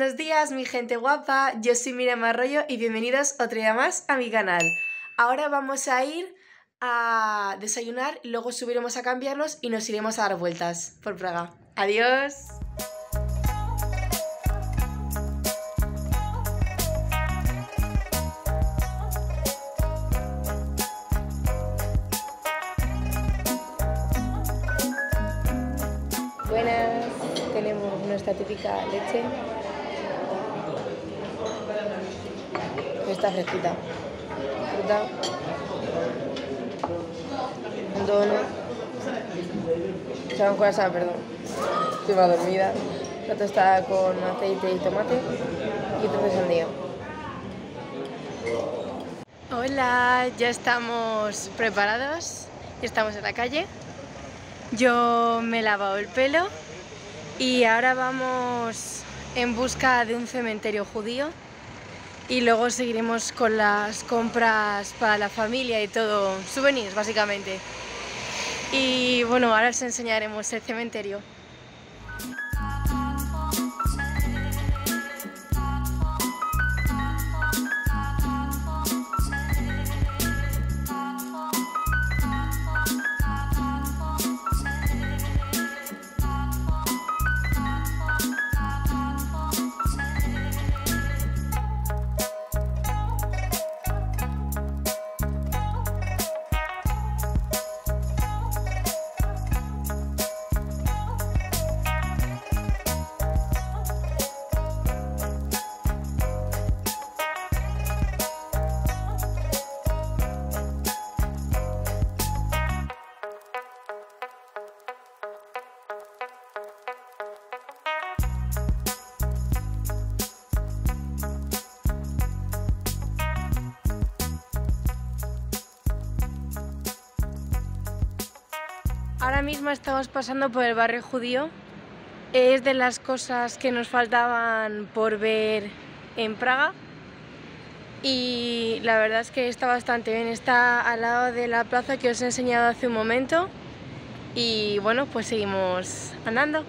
Buenos días, mi gente guapa. Yo soy Miriam Arroyo y bienvenidos otro día más a mi canal. Ahora vamos a ir a desayunar, luego subiremos a cambiarnos y nos iremos a dar vueltas por Praga. Adiós. Buenas, tenemos nuestra típica leche. Está fresquita. Fruta. Un con sal, perdón. Estoy más dormida. La tostada con aceite y tomate. Y trozo de sandía. Hola, ya estamos preparados. Estamos en la calle. Yo me he lavado el pelo y ahora vamos en busca de un cementerio judío y luego seguiremos con las compras para la familia y todo, souvenirs básicamente. Y bueno, ahora os enseñaremos el cementerio. Ahora mismo estamos pasando por el barrio judío. Es de las cosas que nos faltaban por ver en Praga. Y la verdad es que está bastante bien. Está al lado de la plaza que os he enseñado hace un momento. Y bueno, pues seguimos andando.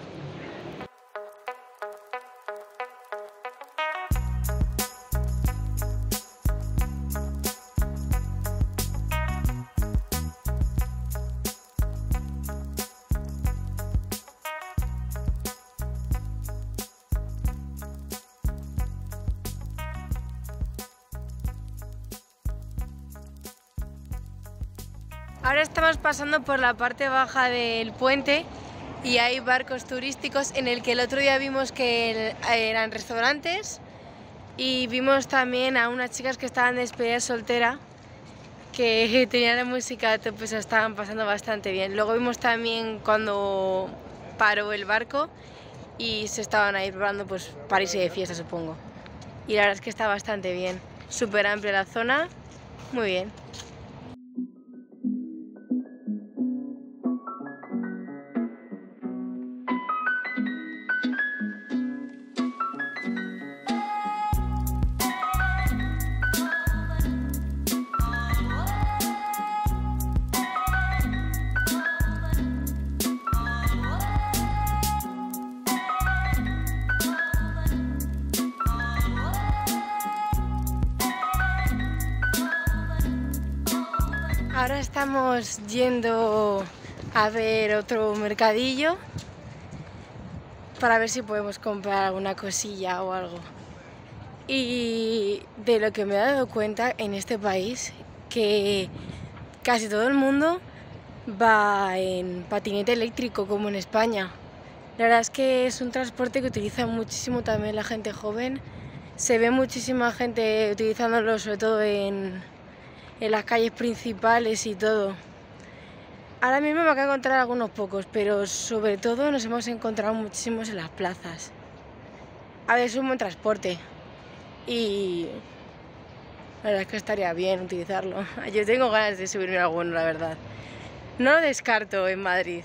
Ahora estamos pasando por la parte baja del puente y hay barcos turísticos en el que el otro día vimos que eran restaurantes y vimos también a unas chicas que estaban de despedida soltera que tenían la música, pues estaban pasando bastante bien. Luego vimos también cuando paró el barco y se estaban ahí probando pues para irse de fiesta supongo. Y la verdad es que está bastante bien, súper amplia la zona, muy bien. Estamos yendo a ver otro mercadillo para ver si podemos comprar alguna cosilla o algo. Y de lo que me he dado cuenta en este país, que casi todo el mundo va en patinete eléctrico como en España. La verdad es que es un transporte que utiliza muchísimo también la gente joven. Se ve muchísima gente utilizándolo sobre todo en, en las calles principales y todo. Ahora mismo me acabo de encontrar algunos pocos, pero sobre todo nos hemos encontrado muchísimos en las plazas. A ver, es un buen transporte y la verdad es que estaría bien utilizarlo. Yo tengo ganas de subirme a alguno, la verdad. No lo descarto en Madrid.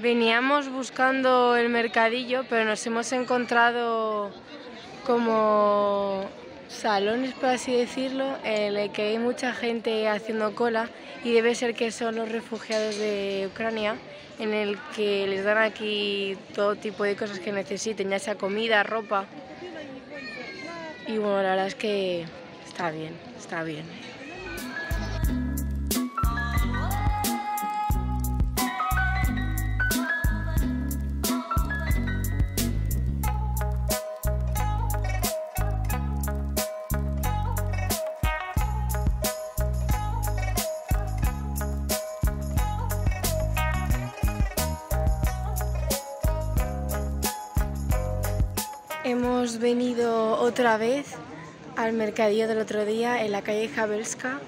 Veníamos buscando el mercadillo, pero nos hemos encontrado como salones, por así decirlo, en el que hay mucha gente haciendo cola y debe ser que son los refugiados de Ucrania, en el que les dan aquí todo tipo de cosas que necesiten, ya sea comida, ropa. Y bueno, la verdad es que está bien, está bien. Hemos venido otra vez al mercadillo del otro día en la calle Jabelska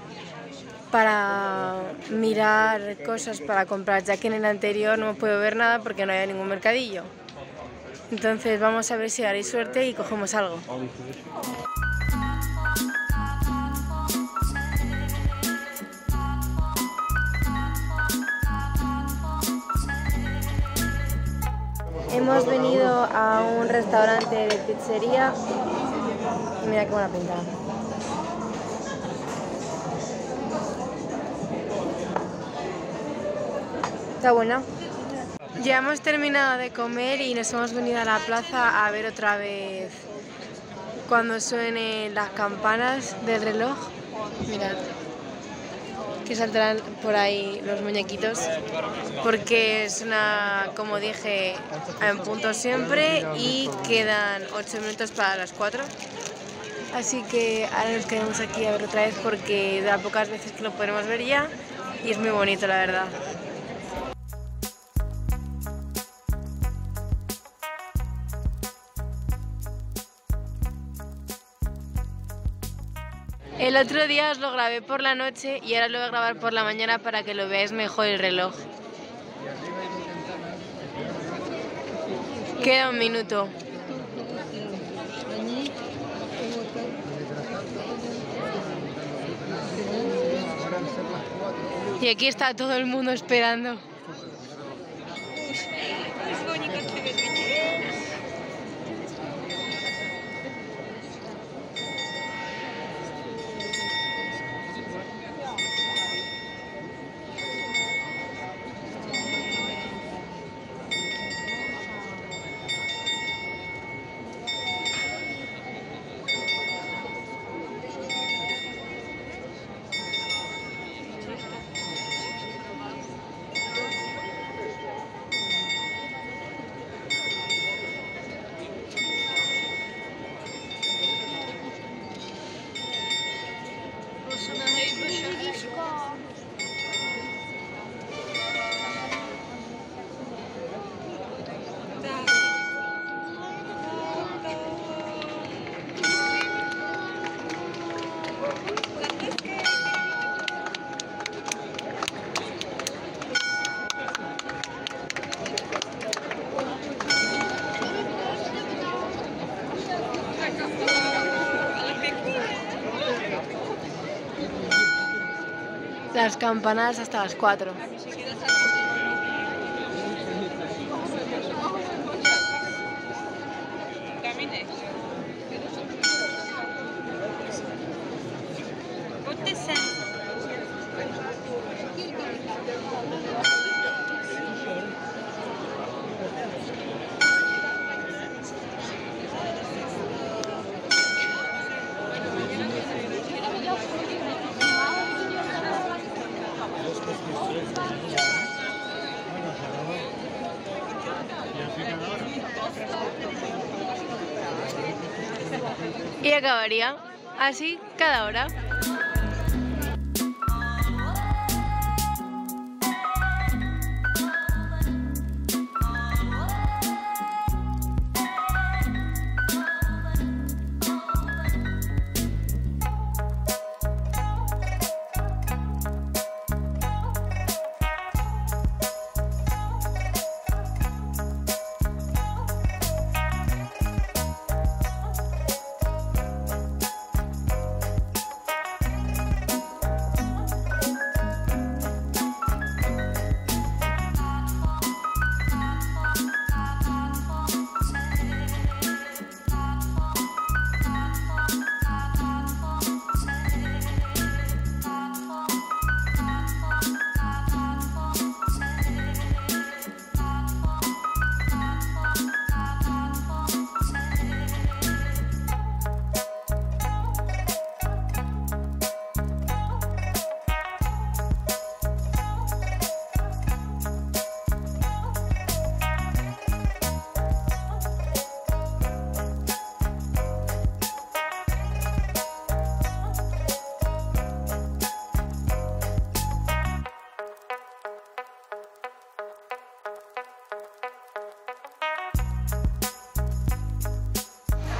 para mirar cosas para comprar, ya que en el anterior no puedo ver nada porque no había ningún mercadillo. Entonces vamos a ver si haréis suerte y cogemos algo. Hemos venido a un restaurante de pizzería mira qué buena pinta. Está buena. Ya hemos terminado de comer y nos hemos venido a la plaza a ver otra vez cuando suenen las campanas del reloj. Mirad que saldrán por ahí los muñequitos porque es una, como dije, en punto siempre y quedan 8 minutos para las 4. Así que ahora nos quedamos aquí a ver otra vez porque las pocas veces que lo podemos ver ya y es muy bonito la verdad. El otro día os lo grabé por la noche y ahora lo voy a grabar por la mañana para que lo veáis mejor el reloj. Queda un minuto. Y aquí está todo el mundo esperando. Las campanadas hasta las 4. Y acabaría así cada hora.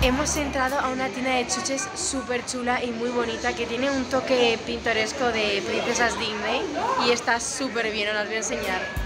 Hemos entrado a una tienda de chuches súper chula y muy bonita que tiene un toque pintoresco de princesas Disney y está súper bien, os las voy a enseñar.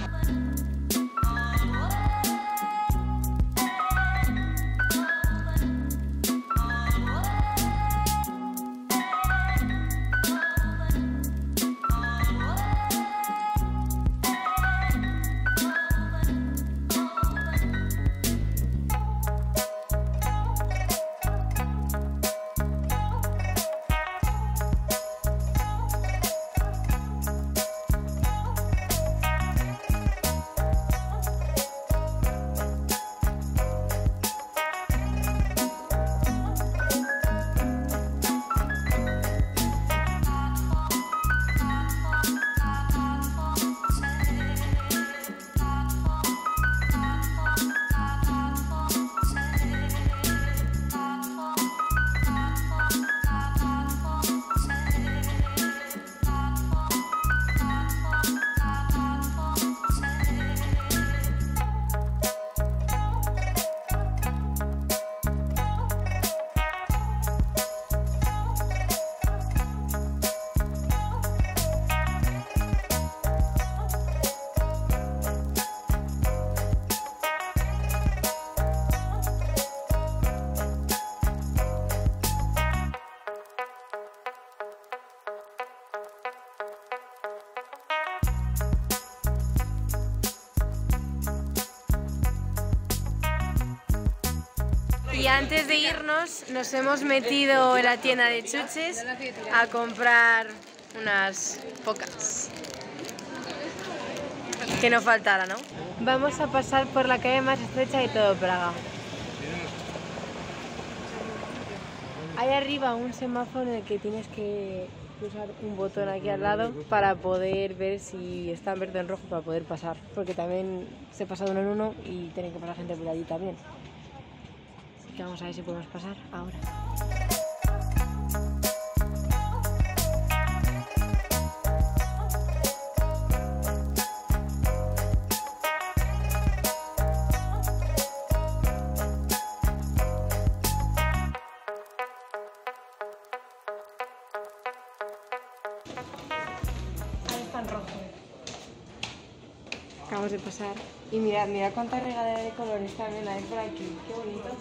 Y antes de irnos nos hemos metido en la tienda de chuches a comprar unas pocas. Que no faltara, ¿no? Vamos a pasar por la calle más estrecha de todo Praga. Hay arriba un semáforo en el que tienes que pulsar un botón aquí al lado para poder ver si está en verde o en rojo para poder pasar. Porque también se pasa de uno en uno y tiene que pasar gente por allí también vamos a ver si podemos pasar ahora. Ahí está en rojo. Acabamos de pasar. Y mira, mira cuánta regadera de colores también hay por aquí. Qué bonito.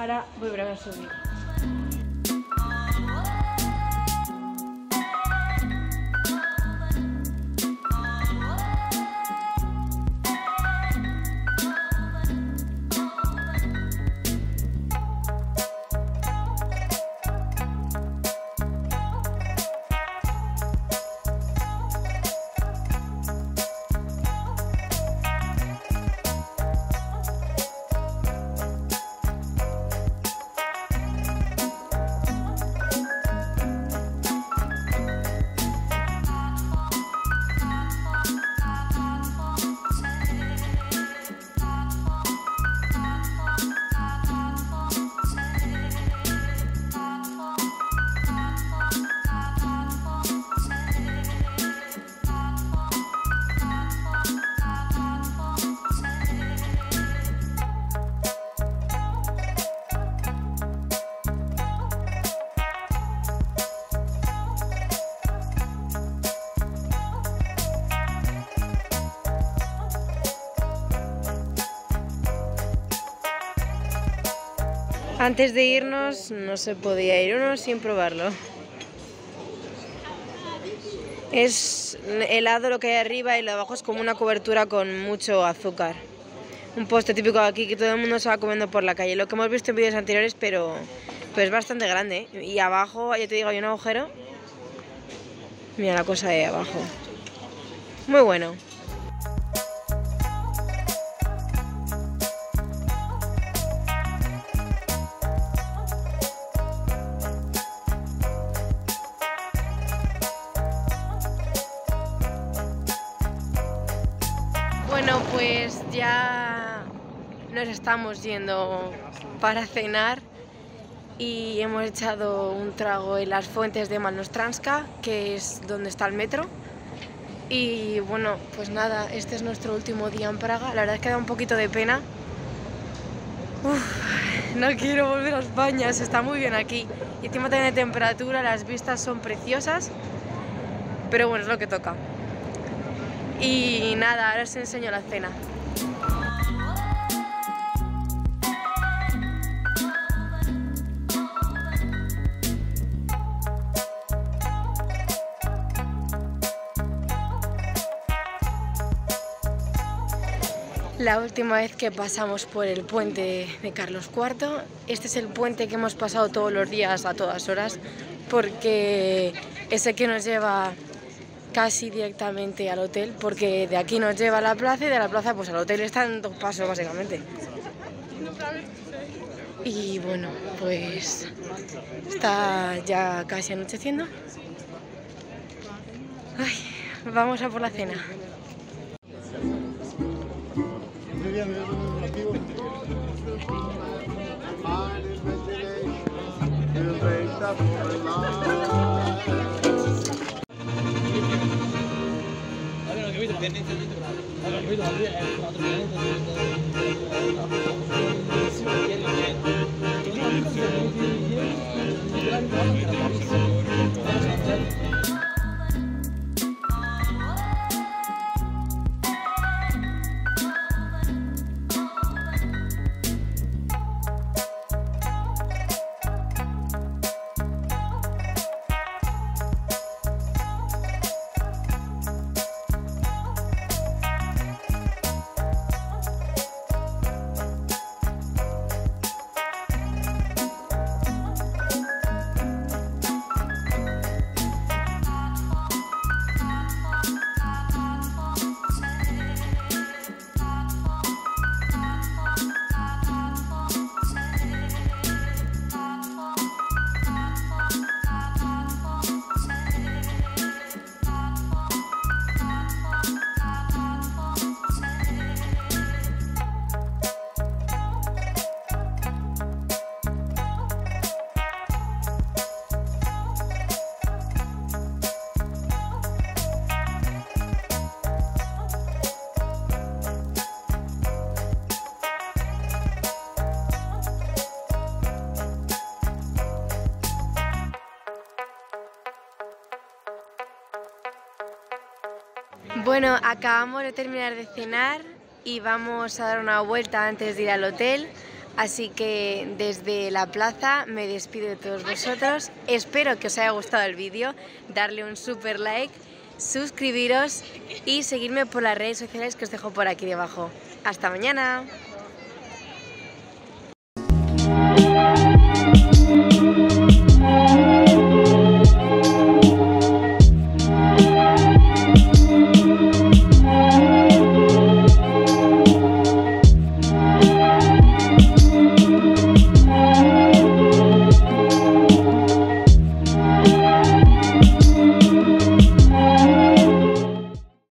Ahora voy a subir. Antes de irnos no se podía ir uno sin probarlo. Es helado lo que hay arriba y lo de abajo es como una cobertura con mucho azúcar. Un postre típico aquí que todo el mundo se va comiendo por la calle. Lo que hemos visto en vídeos anteriores, pero, pero es bastante grande. ¿eh? Y abajo, ya te digo, hay un agujero. Mira la cosa de abajo. Muy bueno. Bueno, pues ya nos estamos yendo para cenar y hemos echado un trago en las fuentes de Malnostranska, que es donde está el metro. Y bueno, pues nada, este es nuestro último día en Praga. La verdad es que da un poquito de pena. No quiero volver a España, se está muy bien aquí. Y encima tiene temperatura, las vistas son preciosas. Pero bueno, es lo que toca. Y nada, ahora os enseño la cena. La última vez que pasamos por el puente de Carlos IV, este es el puente que hemos pasado todos los días a todas horas, porque es el que nos lleva casi directamente al hotel, porque de aquí nos lleva a la plaza y de la plaza pues al hotel están dos pasos básicamente. Y bueno, pues está ya casi anocheciendo. Ay, vamos a por la cena. नहीं चलते Bueno, acabamos de terminar de cenar y vamos a dar una vuelta antes de ir al hotel. Así que desde la plaza me despido de todos vosotros. Espero que os haya gustado el vídeo, darle un super like, suscribiros y seguirme por las redes sociales que os dejo por aquí debajo. Hasta mañana.